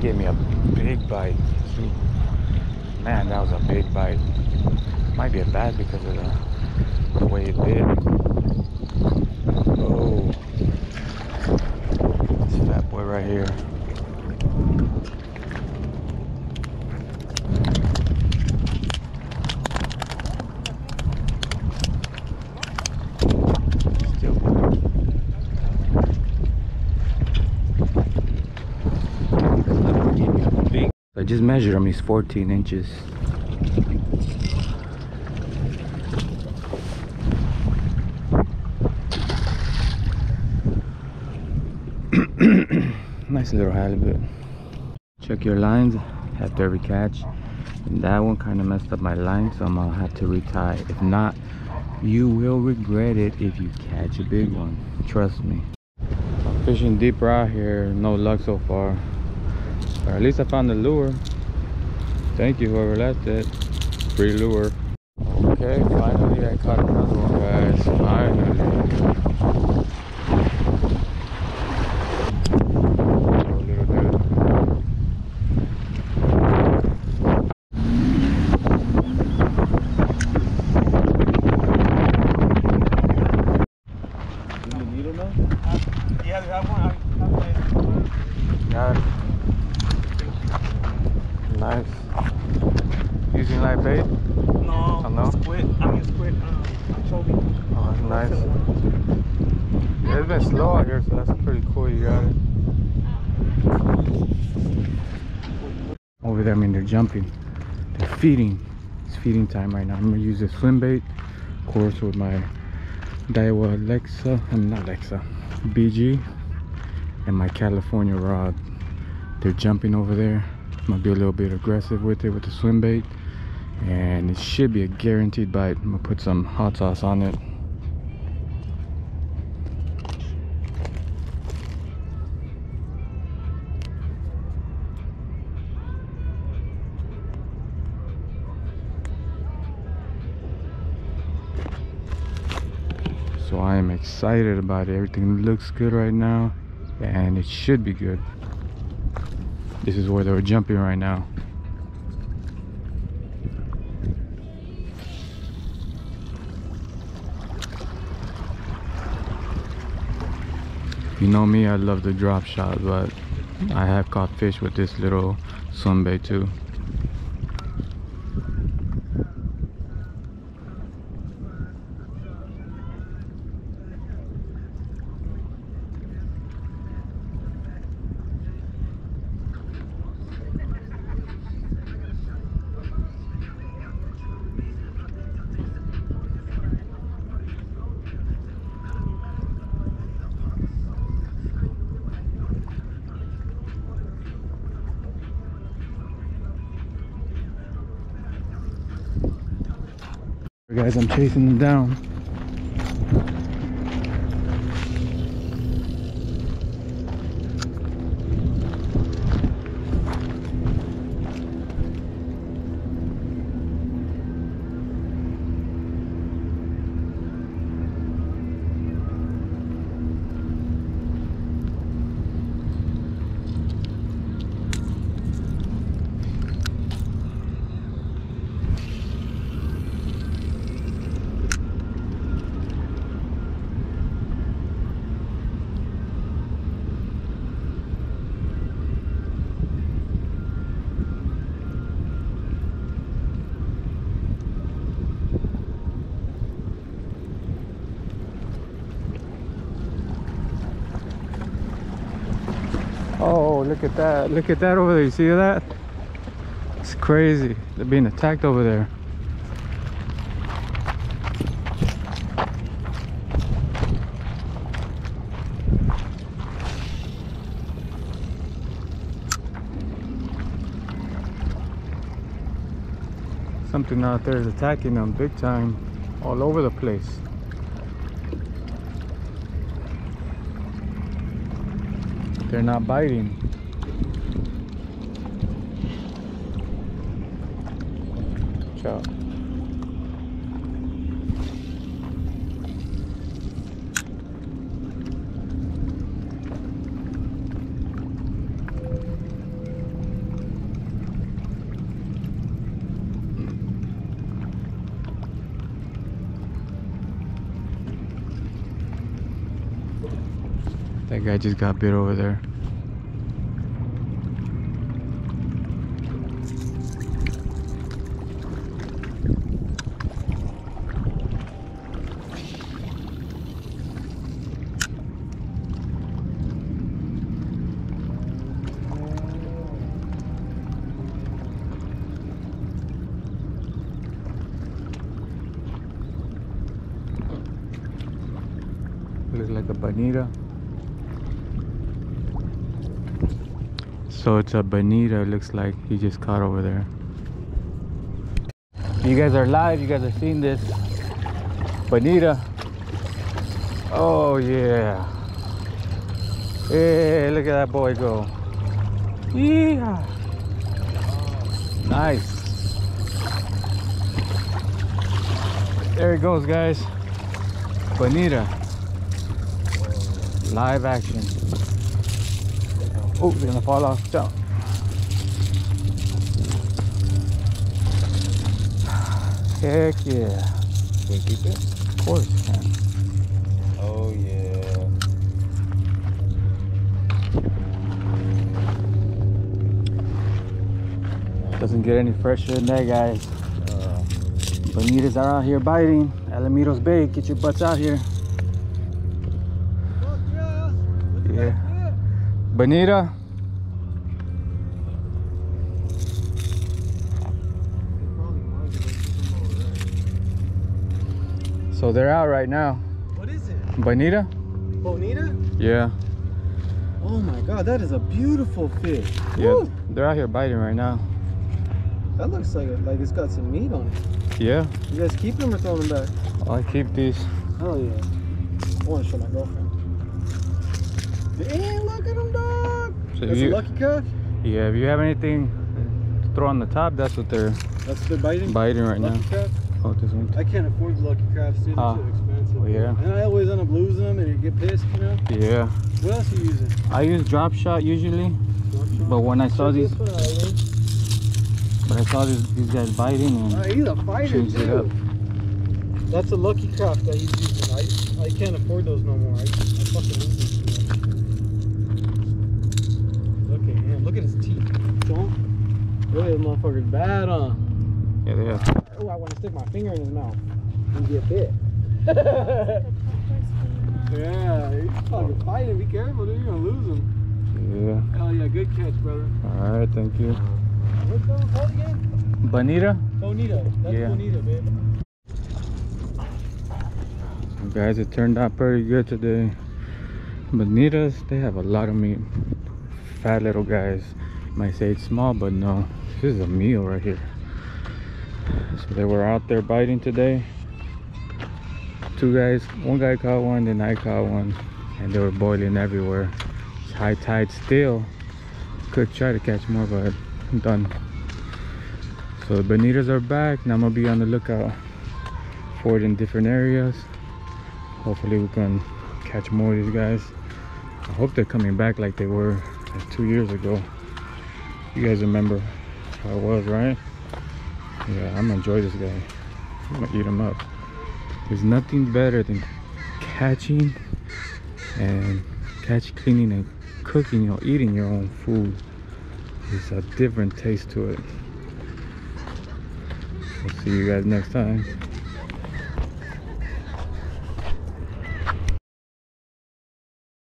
gave me a big bite. Man, that was a big bite. Might be a bad because of the, the way it bit. Oh. This fat boy right here. Still big. I just measured him, he's 14 inches. nice little halibut. Check your lines after every catch. And that one kind of messed up my line, so I'm gonna have to retie. If not, you will regret it if you catch a big one. Trust me. Fishing deeper out here, no luck so far. Or at least I found the lure. Thank you, whoever left it. Free lure. Okay, finally I caught another one, guys. Finally. Oh, little dude. Do you need it now? Yeah, that one. I, I, Got it. Nice. Using live bait? no, Oh, no? squid. I mean squid. Um, anchovy. Oh, that's nice. Yeah, it's been slow out here, so that's pretty cool. You got it. Over there, I mean, they're jumping. They're feeding. It's feeding time right now. I'm gonna use this swim bait, of course, with my Daiwa Alexa. I'm not Alexa, BG, and my California rod. They're jumping over there. Gonna be a little bit aggressive with it with the swim bait, and it should be a guaranteed bite. I'm gonna put some hot sauce on it. So I am excited about it. Everything looks good right now and it should be good. This is where they're jumping right now. You know me, I love the drop shot, but I have caught fish with this little swim bait too. Guys, I'm chasing them down. Look at that. Look at that over there. You see that? It's crazy. They're being attacked over there. Something out there is attacking them big time, all over the place. They're not biting. Watch out. That guy just got bit over there. Looks like a bonita. So it's a bonita, looks like he just caught over there. You guys are live, you guys are seeing this. Bonita. Oh yeah. Hey, look at that boy go. Yeah. Nice. There he goes, guys. Bonita. Live action. Oh, you're gonna fall off. Jump. Heck yeah. Can you keep it? Of course you can. Oh yeah. Doesn't get any fresher than that, guys. Uh, Bonitas are out here biting. Alamitos Bay, get your butts out here. Yeah. Bonita. So they're out right now. What is it? Bonita? Bonita? Yeah. Oh my god, that is a beautiful fish. Yeah. Woo! They're out here biting right now. That looks like it, like it's got some meat on it. Yeah. You guys keep them or throw them back? I keep these. Hell yeah. I want to show my girlfriend. So That's you- a lucky catch. Yeah, if you have anything to throw on the top, that's what they're That's the biting. biting right now. Lucky Craft. Oh, this one. I can't afford the Lucky Crafts, dude. They're Ah. too expensive. Yeah. And I always end up losing them and you get pissed, you know? Yeah. What else are you using? I use drop shot usually, Drop shot? but when I saw Check these, this one out, man. but I saw these, these guys biting and he's a fighter, changed it up. too. That's a lucky craft that he's using. I, I can't afford those no more. I, I fucking lose them. Look at him. Look at his teeth. Don't. Look at this motherfucker's bad, huh? Yeah, they have. Oh, I want to stick my finger in his mouth and get bit. yeah, he's fucking fighting. Be careful, dude. You're gonna lose him. Yeah. Hell yeah, good catch, brother. All right, thank you. What's that called again? Bonita. Bonita. That's Yeah. Bonita, babe. Guys, it turned out pretty good today. Bonitas, they have a lot of meat. Fat little guys. Might say it's small, but no. This is a meal right here. So they were out there biting today. Two guys, one guy caught one, then I caught one, and they were boiling everywhere. It's high tide still. Could try to catch more, but I'm done. So the bonitas are back. Now I'm gonna be on the lookout for it in different areas. Hopefully we can catch more of these guys. I hope they're coming back like they were like two years ago. You guys remember how it was, right? Yeah, I'm gonna enjoy this guy. I'm gonna eat him up. There's nothing better than catching and catch cleaning and cooking or eating your own food. It's a different taste to it. We'll see you guys next time.